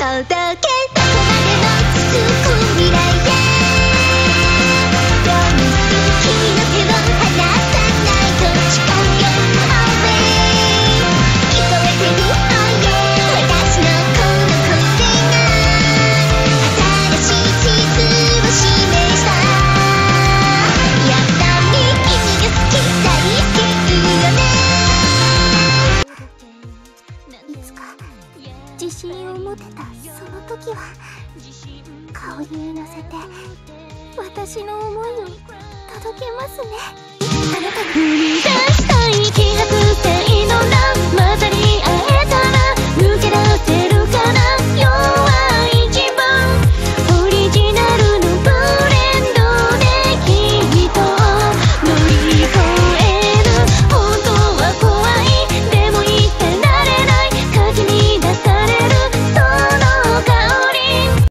头的。自信を持てたその時は顔に乗せて私の思いを届けますね。あなたに。